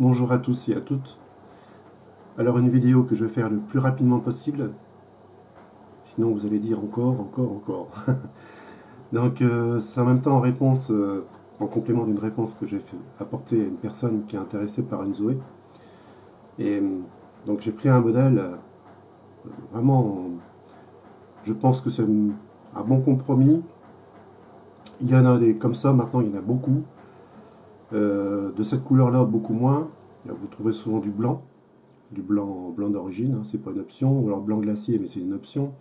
Bonjour à tous et à toutes. Alors une vidéo que je vais faire le plus rapidement possible. Sinon vous allez dire encore, encore, encore. Donc euh, c'est en même temps en réponse, euh, en complément d'une réponse que j'ai apportée à une personne qui est intéressée par une Zoé. Et euh, donc j'ai pris un modèle vraiment, je pense que c'est un bon compromis. Il y en a des comme ça, maintenant il y en a beaucoup. Euh, de cette couleur-là, beaucoup moins. Vous trouvez souvent du blanc, du blanc, blanc d'origine, hein, c'est pas une option, ou alors blanc glacier, mais c'est une option.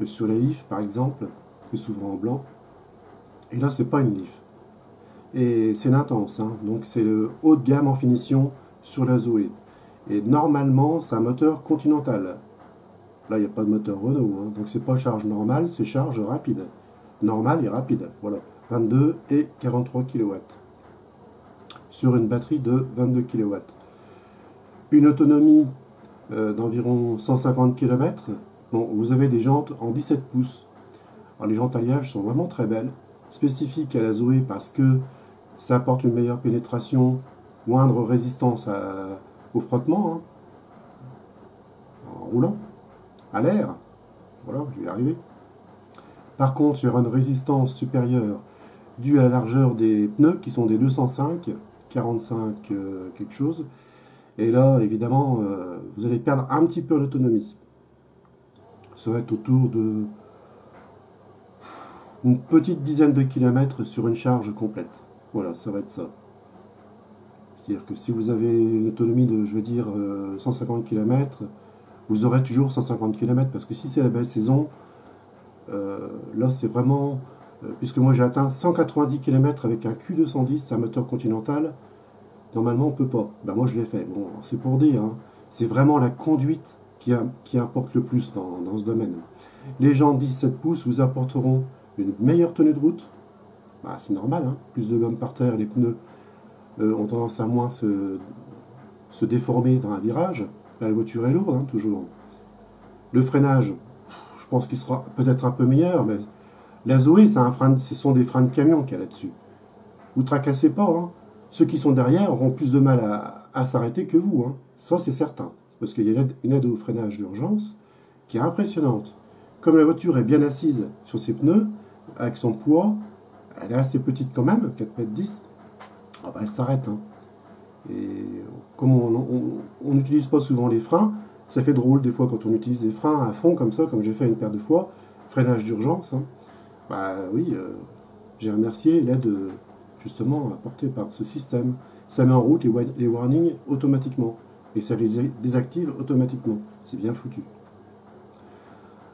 Le sur les leaf, par exemple, c'est souvent en blanc. Et là, c'est pas une leaf. Et c'est intense, hein. donc c'est le haut de gamme en finition sur la Zoé. Et normalement, c'est un moteur continental. Là, il n'y a pas de moteur Renault, hein. donc c'est pas charge normale, c'est charge rapide. Normale et rapide, voilà. 22 et 43 kW sur une batterie de 22 kW. Une autonomie euh, d'environ 150 km. Bon, vous avez des jantes en 17 pouces. Les jantes alliage sont vraiment très belles, spécifiques à la Zoé parce que ça apporte une meilleure pénétration, moindre résistance au frottement, hein. en roulant, à l'air. Voilà, je vais y arriver. Par contre, aura une résistance supérieure dû à la largeur des pneus qui sont des 205, 45 euh, quelque chose. Et là, évidemment, euh, vous allez perdre un petit peu l'autonomie. Ça va être autour de une petite dizaine de kilomètres sur une charge complète. Voilà, ça va être ça. C'est-à-dire que si vous avez une autonomie de, je veux dire, 150 euh, km, vous aurez toujours 150 km, parce que si c'est la belle saison, là c'est vraiment puisque moi j'ai atteint 190 km avec un Q210, un moteur continental, normalement on peut pas. Ben moi je l'ai fait. Bon, c'est pour dire, hein. c'est vraiment la conduite qui, importe le plus dans, ce domaine. Les gens de 17 pouces vous apporteront une meilleure tenue de route. Bah, c'est normal, hein. plus de gomme par terre, les pneus euh, ont tendance à moins se, se déformer dans un virage. La voiture est lourde, hein, toujours. Le freinage, je pense qu'il sera peut-être un peu meilleur, mais la Zoé, un frein, ce sont des freins de camion qu'il y a là-dessus. Vous tracassez pas. Hein. Ceux qui sont derrière auront plus de mal à, s'arrêter que vous. Hein. Ça, c'est certain. Parce qu'il y a une aide au freinage d'urgence qui est impressionnante. Comme la voiture est bien assise sur ses pneus, avec son poids, elle est assez petite quand même, 4 mètres 10, ah bah, elle s'arrête. Hein. Et comme on n'utilise pas souvent les freins, ça fait drôle des fois quand on utilise des freins à fond comme ça, comme j'ai fait une paire de fois, freinage d'urgence. Bah oui, euh, j'ai remercié l'aide justement apportée par ce système. Ça met en route les, warnings automatiquement et ça les désactive automatiquement. C'est bien foutu.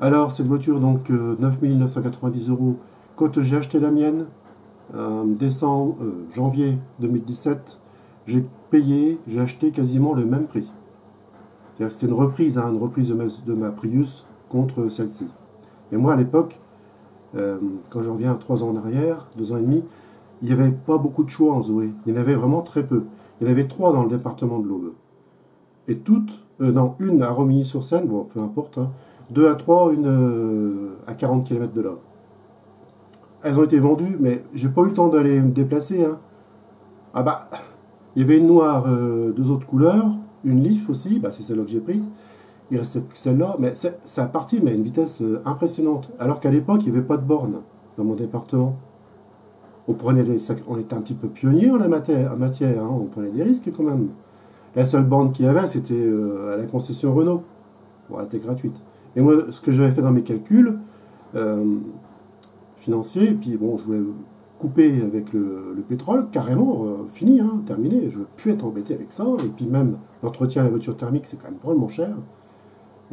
Alors cette voiture donc 9990 euh, euros. Quand j'ai acheté la mienne, euh, décembre, janvier 2017, j'ai payé, j'ai acheté quasiment le même prix. C'était une reprise, hein, une reprise de ma, de ma Prius contre celle-ci. Et moi à l'époque, euh, quand j'en reviens trois ans en arrière, deux ans et demi, il n'y avait pas beaucoup de choix en Zoé. Il y en avait vraiment très peu. Il y en avait trois dans le département de l'Aube. Et toutes, euh, non, une à Romilly-sur-Seine, bon, peu importe, hein. deux à trois, une euh, à 40 km de là. Elles ont été vendues, mais j'ai pas eu le temps d'aller me déplacer. Hein. Ah bah, il y avait une noire, deux autres couleurs, une Leaf aussi, bah, c'est celle-là que j'ai prise il restait plus celle-là, mais ça a parti, mais à une vitesse euh, impressionnante. Alors qu'à l'époque, il n'y avait pas de borne dans mon département. On prenait des, on était un petit peu pionnier en la matière, hein, on prenait des risques quand même. La seule borne qu'il y avait, c'était euh, à la concession Renault. Elle était gratuite. Et moi, ce que j'avais fait dans mes calculs euh, financiers, et puis bon, je voulais couper avec le, pétrole, carrément, fini, hein, terminé. Je ne veux plus être embêté avec ça. Et puis même, l'entretien de la voiture thermique, c'est quand même drôlement cher.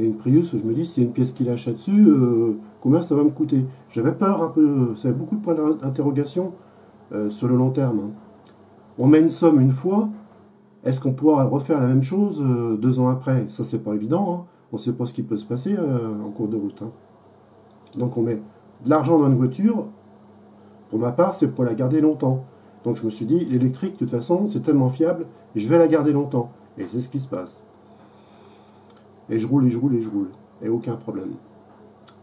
Et une Prius, je me dis, a une pièce qu'il achète dessus, euh, combien ça va me coûter? J'avais peur un peu, ça avait beaucoup de points d'interrogation euh, sur le long terme. Hein. On met une somme une fois, est-ce qu'on pourra refaire la même chose euh, deux ans après? Ça, c'est pas évident. Hein. On sait pas ce qui peut se passer en cours de route. Hein. Donc on met de l'argent dans une voiture. Pour ma part, c'est pour la garder longtemps. Donc je me suis dit, l'électrique, de toute façon, c'est tellement fiable, je vais la garder longtemps. Et c'est ce qui se passe. Et je roule et je roule et je roule. Et aucun problème.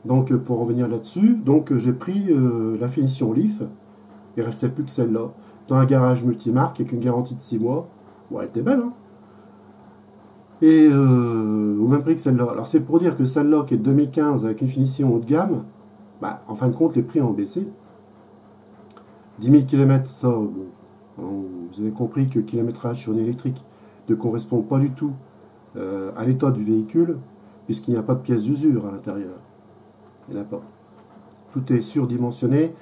Donc euh, pour revenir là-dessus, donc euh, j'ai pris euh, la finition Leaf. Il restait plus que celle-là. Dans un garage multimarque avec une garantie de 6 mois. Bon, elle était belle, hein Et au même prix que celle-là. Alors c'est pour dire que celle-là, qui est de 2015 avec une finition haut de gamme, bah, en fin de compte, les prix ont baissé. 10 000 km, ça, vous avez compris que le kilométrage sur une électrique ne correspond pas du tout euh, à l'état du véhicule, puisqu'il n'y a pas de pièces d'usure à l'intérieur. Il n'y en a pas. Tout est surdimensionné.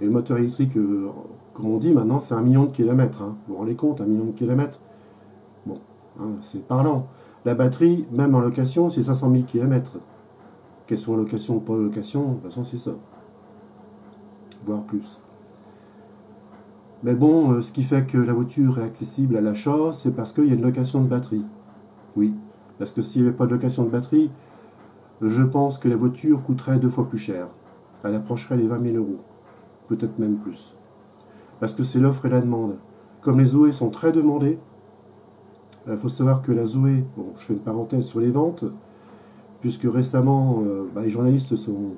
Et le moteur électrique, euh, comme on dit maintenant, c'est un million de kilomètres. Hein. Vous vous rendez compte, un million de kilomètres? Bon, hein, c'est parlant. La batterie, même en location, c'est 500 000 km. Qu'elle soit en location ou pas en location, de toute façon, c'est ça. Voire plus. Mais bon, euh, ce qui fait que la voiture est accessible à l'achat, c'est parce qu'il y a une location de batterie. Oui, parce que s'il n'y avait pas de location de batterie, je pense que la voiture coûterait deux fois plus cher. Elle approcherait les 20 000 euros, peut-être même plus. Parce que c'est l'offre et la demande. Comme les Zoé sont très demandées, il euh, faut savoir que la Zoé, bon, je fais une parenthèse sur les ventes, puisque récemment, euh, bah, les journalistes sont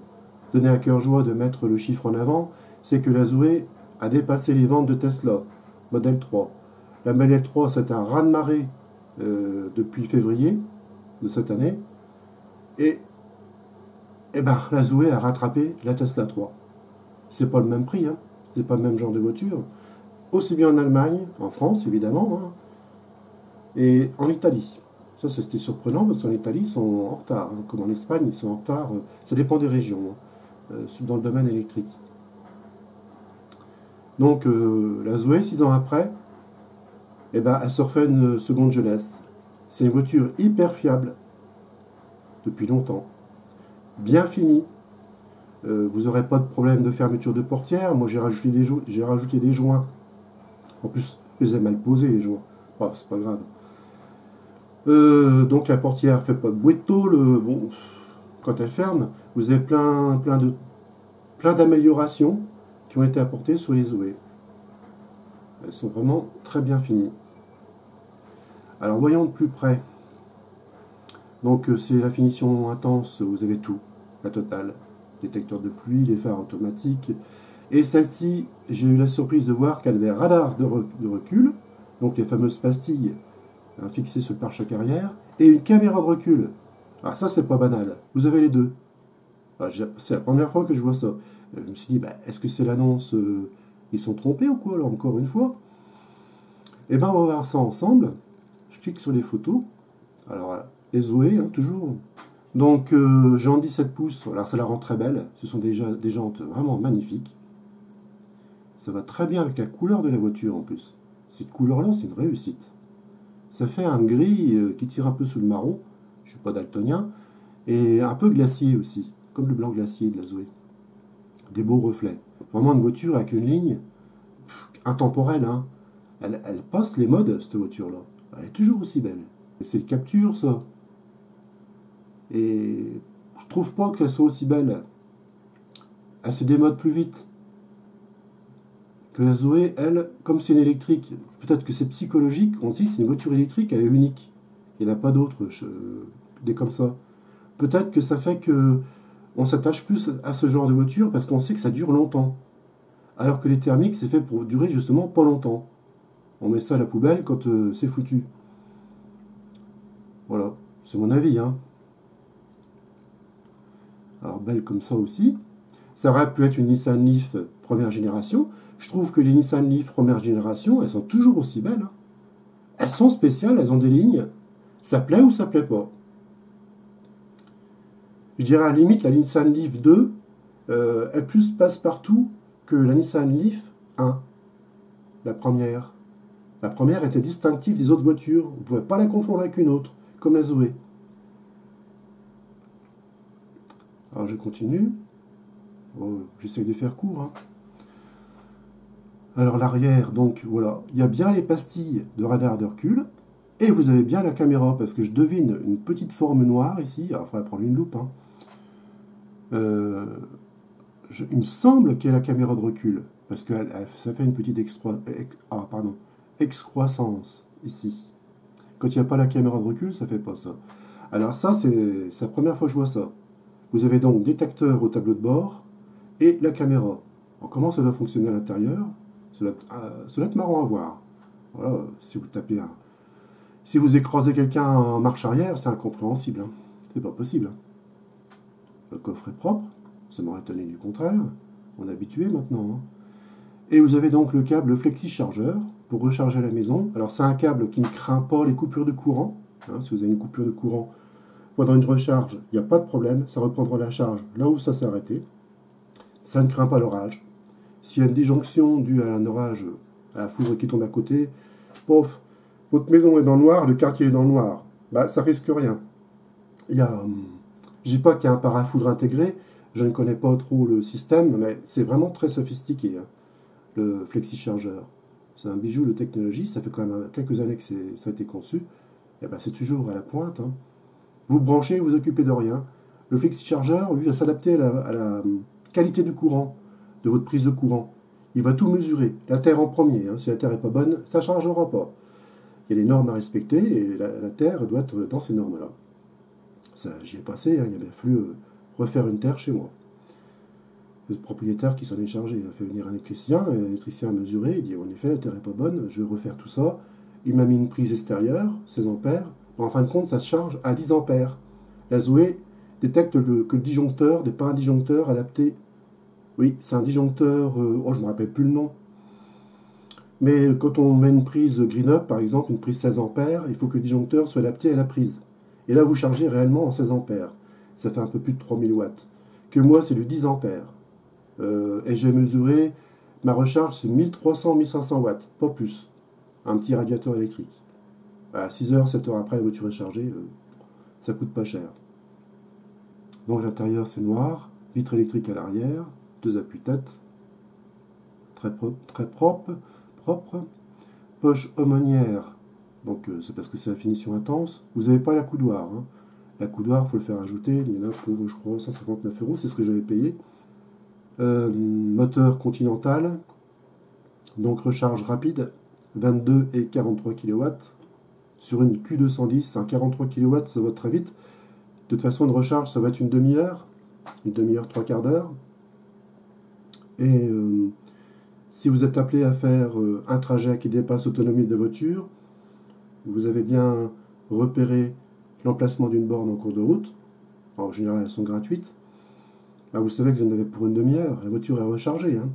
donnés à cœur joie de mettre le chiffre en avant, c'est que la Zoé a dépassé les ventes de Tesla, modèle 3. La modèle 3, c'est un raz-de-marée euh, depuis février de cette année. Et, eh ben, la Zoé a rattrapé la Tesla 3. C'est pas le même prix, hein. c'est pas le même genre de voiture. Aussi bien en Allemagne, en France évidemment, hein, et en Italie. Ça, c'était surprenant parce qu'en Italie, ils sont en retard. Hein. Comme en Espagne, ils sont en retard. Euh, ça dépend des régions, euh, dans le domaine électrique. Donc la Zoé, six ans après, eh ben, elle se refait une seconde jeunesse. C'est une voiture hyper fiable, depuis longtemps, bien finie. Euh, vous n'aurez pas de problème de fermeture de portière. Moi, j'ai rajouté, des rajouté des joints. En plus, je les ai mal posés, les joints. Oh, c'est pas grave. Euh, donc la portière fait pas de bruit de tôle. Bon, quand elle ferme, vous avez plein, plein de plein d'améliorations qui ont été apportées sur les Zoé. Elles sont vraiment très bien finies. Alors voyons de plus près. Donc euh, c'est la finition intense, vous avez tout, la totale. Détecteur de pluie, les phares automatiques. Et celle-ci, j'ai eu la surprise de voir qu'elle avait radar de, recul, donc les fameuses pastilles hein, fixées sur le pare-choc arrière, et une caméra de recul. Alors ça, c'est pas banal. Vous avez les deux. C'est la première fois que je vois ça. Je me suis dit, bah, est-ce que c'est l'annonce euh, Ils sont trompés ou quoi, encore une fois? Eh bien, on va voir ça ensemble. Je clique sur les photos. Alors, euh, les Zoé, hein, toujours. Donc, euh, j'ai en 17 pouces. Alors, ça la rend très belle. Ce sont déjà des jantes vraiment magnifiques. Ça va très bien avec la couleur de la voiture, en plus. Cette couleur-là, c'est une réussite. Ça fait un gris qui tire un peu sous le marron. Je ne suis pas daltonien. Et un peu glacier aussi, comme le blanc glacier de la Zoé des beaux reflets. Vraiment une voiture avec une ligne intemporelle. Hein. Elle, passe les modes, cette voiture-là. Elle est toujours aussi belle. C'est le capture, ça. Et je trouve pas qu'elle soit aussi belle. Elle se démode plus vite. Que la Zoé, elle, comme c'est une électrique, peut-être que c'est psychologique, on se dit c'est une voiture électrique, elle est unique. Il n'y en a pas d'autres des comme ça. Peut-être que ça fait que on s'attache plus à ce genre de voiture parce qu'on sait que ça dure longtemps. Alors que les thermiques, c'est fait pour durer justement pas longtemps. On met ça à la poubelle quand euh, c'est foutu. Voilà, c'est mon avis. Hein. Alors belle comme ça aussi. Ça aurait pu être une Nissan Leaf première génération. Je trouve que les Nissan Leaf première génération, elles sont toujours aussi belles. Hein. Elles sont spéciales, elles ont des lignes. Ça plaît ou ça plaît pas je dirais à la limite, la Nissan Leaf 2 euh, est plus passe-partout que la Nissan Leaf 1, la première. La première était distinctive des autres voitures, on ne pouvait pas la confondre avec une autre, comme la Zoé. Alors je continue. Oh, j'essaie de faire court. Hein. Alors l'arrière, donc voilà, il y a bien les pastilles de radar de recul, et vous avez bien la caméra, parce que je devine une petite forme noire ici. Alors il faudrait prendre une loupe. Hein. Euh, il me semble qu'il y a la caméra de recul, parce que ça fait une petite ah, excroissance ici. Quand il n'y a pas la caméra de recul, ça fait pas ça. Alors ça, c'est la première fois que je vois ça. Vous avez donc détecteur au tableau de bord et la caméra. comment ça doit fonctionner à l'intérieur? Cela, euh, cela être marrant à voir. Si vous tapez Si vous écrasez quelqu'un en marche arrière, c'est incompréhensible. Hein. C'est pas possible. Le coffre est propre, ça m'aurait étonné du contraire. On est habitué maintenant. Hein. Et vous avez donc le câble flexi chargeur pour recharger la maison. Alors c'est un câble qui ne craint pas les coupures de courant. Hein. si vous avez une coupure de courant pendant une recharge, il n'y a pas de problème, ça reprendra la charge là où ça s'est arrêté. Ça ne craint pas l'orage. S'il y a une disjonction due à un orage, à la foudre qui tombe à côté, pof, votre maison est dans le noir, le quartier est dans le noir. Bah, ça risque rien. Il y a, hum, je dis pas qu'il y a un parafoudre intégré, je ne connais pas trop le système, mais c'est vraiment très sophistiqué, hein, le flexi-chargeur. C'est un bijou de technologie, ça fait quand même quelques années que ça a été conçu. Et ben, c'est toujours à la pointe. Hein. Vous branchez, vous occupez de rien. Le flexi-chargeur, lui, va s'adapter à la, hum, qualité du courant, de votre prise de courant. Il va tout mesurer. La terre en premier. Hein. Si la terre n'est pas bonne, ça ne chargera pas. Il y a les normes à respecter et la terre doit être dans ces normes-là. J'y ai passé, hein, il a fallu euh, refaire une terre chez moi. Le propriétaire qui s'en est chargé, a fait venir un électricien, l'électricien a mesuré, il dit en effet la terre n'est pas bonne, je vais refaire tout ça. Il m'a mis une prise extérieure, 16 ampères, en fin de compte ça se charge à 10 ampères. La Zoé détecte que le disjoncteur n'est pas un disjoncteur adapté. Oui, c'est un disjoncteur, euh, oh je ne me rappelle plus le nom. Mais quand on met une prise green up, par exemple, une prise 16 ampères, il faut que le disjoncteur soit adapté à la prise. Et là, vous chargez réellement en 16 ampères. Ça fait un peu plus de 3000 watts. Que moi, c'est du 10 ampères. Euh, et j'ai mesuré, ma recharge, c'est 1300-1500 watts, pas plus. Un petit radiateur électrique. À 6 heures, 7 heures après, la voiture est chargée, euh, ça coûte pas cher. Donc l'intérieur, c'est noir, vitre électrique à l'arrière, deux appuis-têtes, très propre, très propre, propre, poche aumônière donc euh, c'est parce que c'est la finition intense. Vous n'avez pas la coudoir. Hein. La coudoir, il faut le faire ajouter. Il y en a pour, je crois, 159 euros, c'est ce que j'avais payé. Euh, moteur continental, donc recharge rapide, 22 et 43 kW. Sur une Q210, un 43 kW, ça va très vite. De toute façon, une recharge, ça va être une demi-heure, une demi-heure, trois quarts d'heure. Et euh, si vous êtes appelé à faire un trajet qui dépasse l'autonomie de voiture, vous avez bien repéré l'emplacement d'une borne en cours de route, en général elles sont gratuites, vous savez que vous en avez pour une demi-heure, la voiture est rechargée. Hein.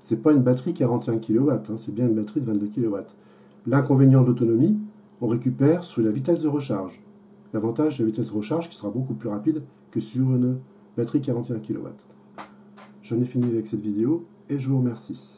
C'est pas une batterie 41 kW, hein, c'est bien une batterie de 22 kW. L'inconvénient de l'autonomie, on récupère sur la vitesse de recharge. L'avantage de la vitesse de recharge qui sera beaucoup plus rapide que sur une batterie 41 kW. J'en ai fini avec cette vidéo et je vous remercie.